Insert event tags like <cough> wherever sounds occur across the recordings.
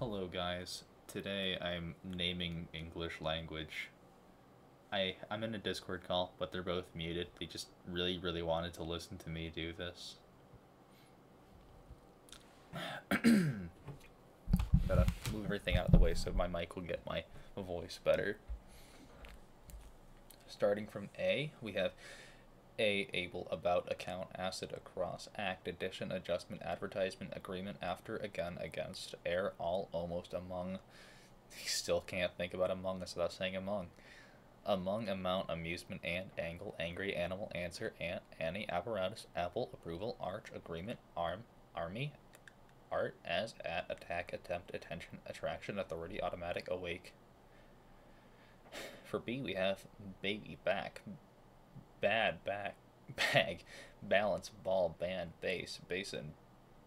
Hello guys. Today I'm naming English language. I I'm in a Discord call, but they're both muted. They just really really wanted to listen to me do this. <coughs> Gotta move everything out of the way so my mic will get my voice better. Starting from A, we have A able about account acid across act addition adjustment advertisement agreement after again against air all almost among still can't think about among us without saying among. Among amount amusement and angle angry animal answer ant annie apparatus apple approval arch agreement arm army art as at attack attempt attention attraction authority automatic awake. <sighs> For b we have baby back bad back <laughs> bag balance ball band base basin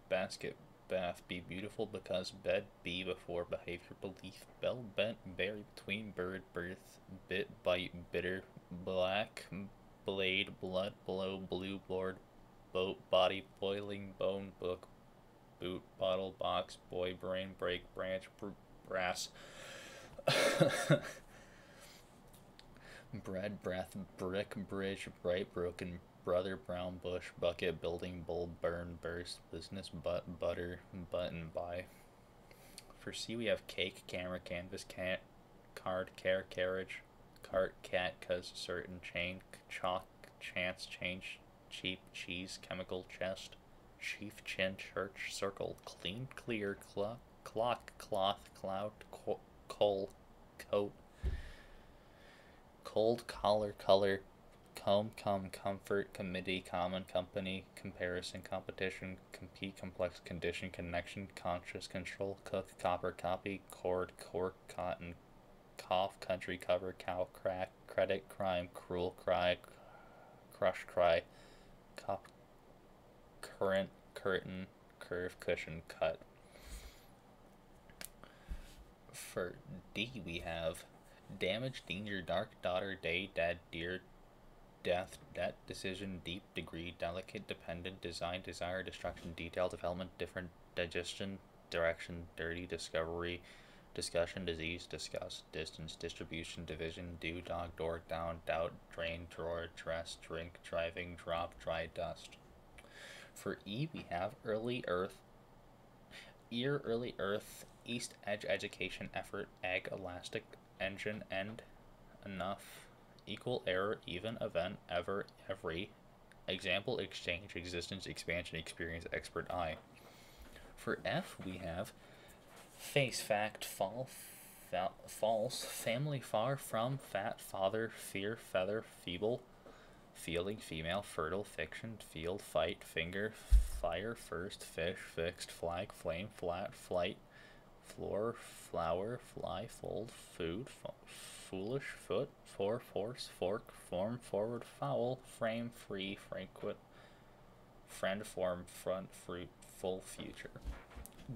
basket bath be beautiful because bed be before behavior belief bell bent berry between bird birth bit bite bitter black blade blood blow blue board boat body boiling bone book boot bottle box boy brain break branch br- brass <laughs> bread breath brick bridge bright broken brother brown bush bucket building bowl burn burst business butt butter button buy. For c we have cake camera canvas cat card care carriage cart cat cuz certain chain chalk chance change cheap cheese chemical chest chief chin church circle clean clear clock clock cloth cloud co- coal coat cold collar color come comfort committee common company comparison competition compete complex condition connection conscious control cook copper copy cord cork cotton cough country cover cow crack credit crime cruel cry crush cry cop current curtain curve cushion cut. For d we have damage danger dark daughter day dead dear death. Debt decision deep degree delicate dependent design desire destruction detail development different digestion direction dirty discovery discussion disease discuss distance distribution division do dog door down doubt drain drawer dress drink driving drop dry dust. For e we have early earth ear early earth east edge education effort egg elastic engine end enough equal error even event ever every example exchange existence expansion experience expert eye for f we have face fact fall fa- false family far from fat father fear feather feeble feeling female fertile fiction field fight finger fire first fish fixed flag flame flat flight floor flower fly fold food fo- foolish foot for force fork form forward foul frame free frequent friend form front fruit full future.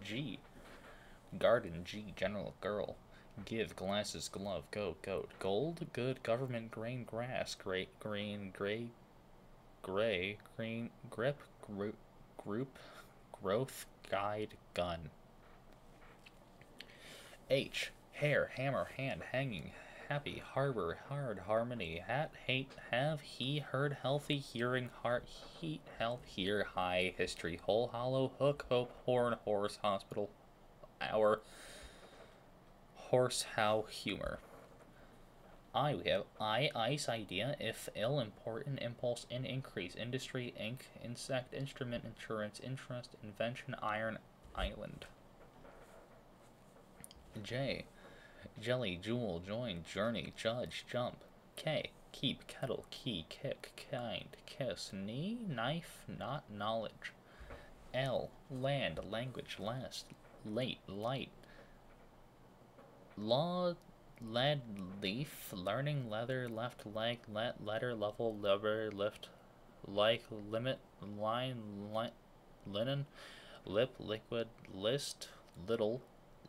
G garden g general girl. Give glasses glove go goat. Gold good government grain grass great green gray gray green grip group group growth guide gun H. Hair, hammer, hand, hanging, happy, harbor, hard, harmony, hat, hate, have, he, heard, healthy, hearing, heart, heat, health, here, high, history, whole, hollow, hook, hope, horn, horse, hospital, hour, horse, how, humor. I, we have I, ice, idea, if, ill, important, impulse, in, increase, industry, ink, insect, instrument, insurance, interest, invention, iron, island. J. Jelly, jewel, join, journey, judge, jump. K. Keep, kettle, key, kick, kind, kiss, knee, knife, not knowledge. L. Land, language, last, late, light. Law, lead, leaf, learning, leather, left leg, let, letter, level, lever, lift, like, limit, line, li- linen, lip, liquid, list, little,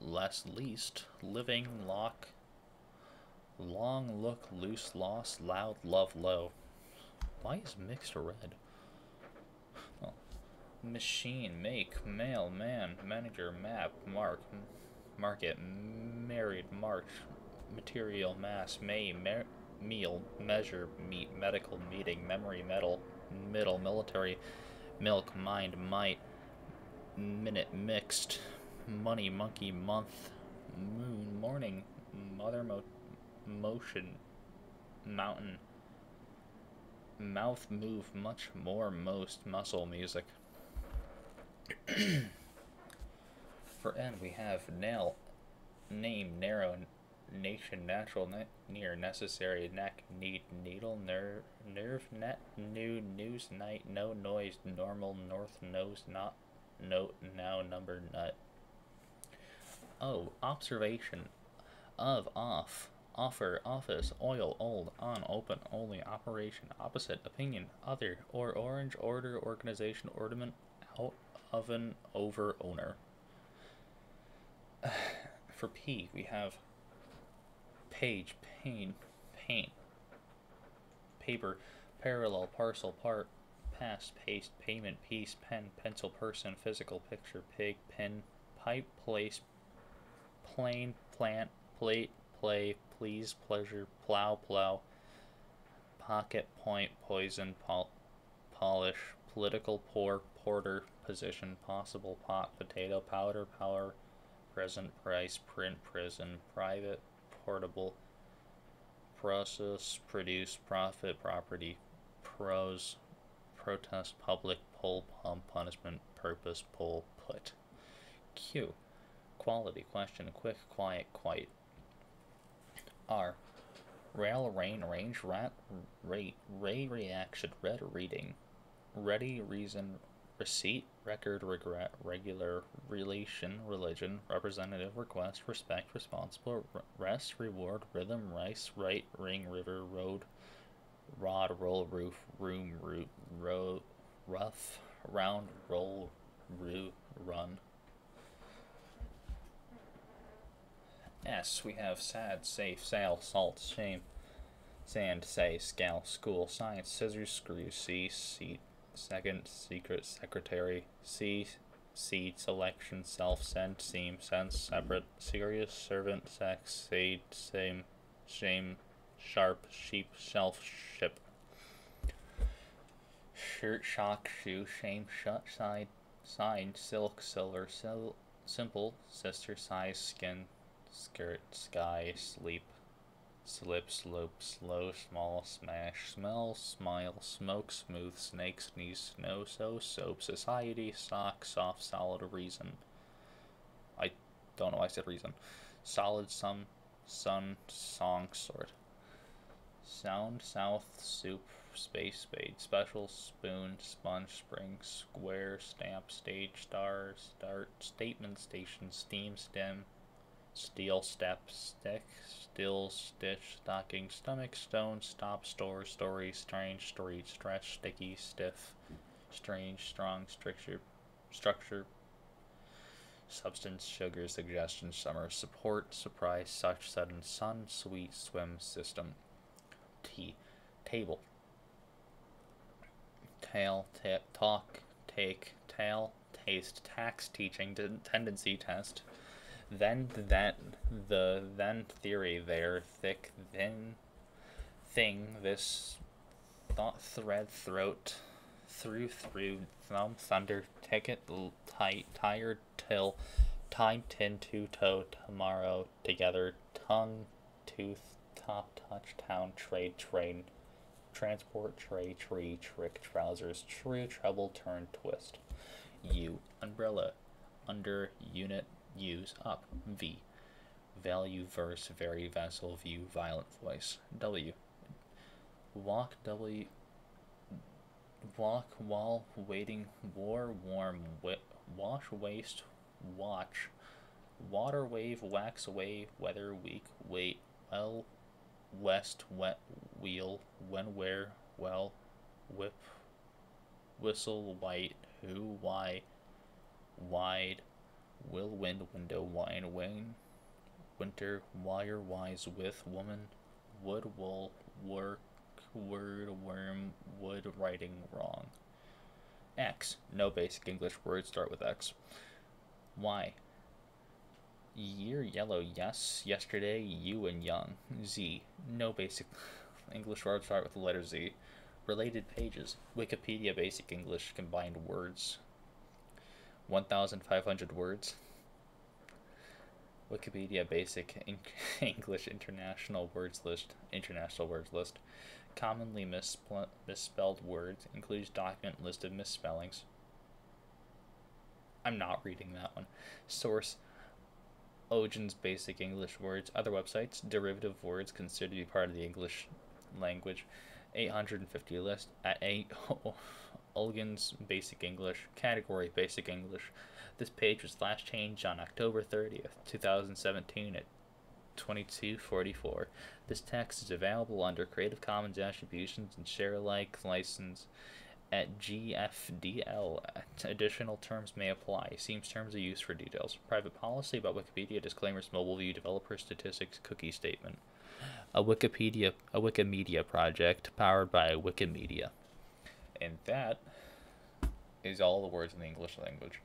less least, living, lock, long, look, loose, loss, loud, love, low. Why is mixed red? Machine, make, mail, man, manager, map, mark, market, married, march, material, mass, may, mer- meal, measure, meet, medical, meeting, memory, metal, middle, military, milk, mind, might, minute, mixed, money, monkey, month, moon, morning, mother, mo- motion, mountain, mouth, move, much more, most, muscle, music. <clears throat> For N, we have nail, name, narrow, nation, natural, ne- near, necessary, neck, need, needle, nerve, nerve, net, new, news, night, no noise, normal, north, nose, not, note, now, number, nut. Oh, observation, of, off, offer, office, oil, old, on, open, only, operation, opposite, opinion, other, or orange, order, organization, ornament, out, oven, over, owner. <sighs> For P, we have page, pain, paint, paper, parallel, parcel, part, pass, paste, payment, piece, pen, pencil, person, physical, picture, pig, pin, pipe, place, plane, plant, plate, play, please, pleasure, plow, plow, pocket, point, poison, pol- polish, political, poor, porter, position, possible, pot, potato, powder, power, present, price, print, prison, private, portable, process, produce, profit, property, pros, protest, public, pull, pump, punishment, purpose, pull, put. Q. Quality, question, quick, quiet, quite. R. Rail, rain, range, rat, rate, ray, reaction, red reading. Ready, reason, receipt, record, regret, regular, relation, religion, representative, request, respect, responsible, rest, reward, rhythm, rice, right, ring, river, road, rod, roll, roof, room, root, road, rough, round, roll, root, run. S, we have sad, safe, sail, salt, shame, sand, say, scale, school, science, scissors, screw, C, seat, second, secret, secretary, C, seed, selection, self, sent, seam, sense, separate, serious, servant, sex, sade, same, shame, sharp, sheep, shelf, ship. Shirt, shock, shoe, shame, shut, side, side, silk, silver, sil- simple, sister, size, skin, skirt, sky, sleep, slip, slope, slow, small, smash, smell, smile, smoke, smooth, snake, sneeze, snow, so, soap, society, sock, soft, solid, reason. I don't know why I said reason. Solid, some, sun, song, sort. Sound, south, soup, space, spade, special, spoon, sponge, spring, square, stamp, stage, star, start, statement, station, steam, stem, steel, step, stick, still, stitch, stocking, stomach, stone, stop, store, story, strange, street, stretch, sticky, stiff, strange, strong, structure, structure, substance, sugar, suggestion, summer, support, surprise, such, sudden, sun, sweet, swim, system. T. Table. Tail, ta- talk, take, tail, taste, tax, teaching, tendency, test. Then that the then theory there, thick, thin thing, this thought thread, throat, through, through, thumb, thunder, ticket, tight, tired, till, time, tin, to, toe, tomorrow, together, tongue, tooth, top, touch, town, trade, train, transport, tray, tree, trick, trousers, true, trouble turn, twist. U, umbrella, under, unit, use, up. V, value, verse, very, vessel, view, violent voice. W, walk, W, walk while waiting, war, warm, wi- wash, waste, watch, water, wave, wax away, weather, weak, wait, well, west, wet, wheel, when, where, well, whip, whistle, white, who, why, wide, will, wind, window, wine, wing, winter, wire, wise, with, woman, wood, wool, work, word, worm, wood, writing, wrong. X. No basic English words start with X. Y. Year yellow, yes. Yesterday, you and young. Z. No basic <laughs> English words start with the letter Z. Related pages. Wikipedia Basic English combined words. 1,500 words. Wikipedia Basic <laughs> English International Words List. International Words List. Commonly misspelled words includes document list of misspellings. I'm not reading that one. Source Ogden's Basic English Words. Other websites. Derivative words considered to be part of the English language. 850 list at 8 <laughs> Olgan's Basic English category Basic English. This page was last changed on October 30th, 2017 at 2244. This text is available under Creative Commons Attributions and Share Alike license at GFDL. Additional terms may apply. Seems terms of use for details. Private policy about Wikipedia disclaimers mobile view developer statistics cookie statement. A Wikipedia a Wikimedia project powered by Wikimedia. And that is all the words in the English language.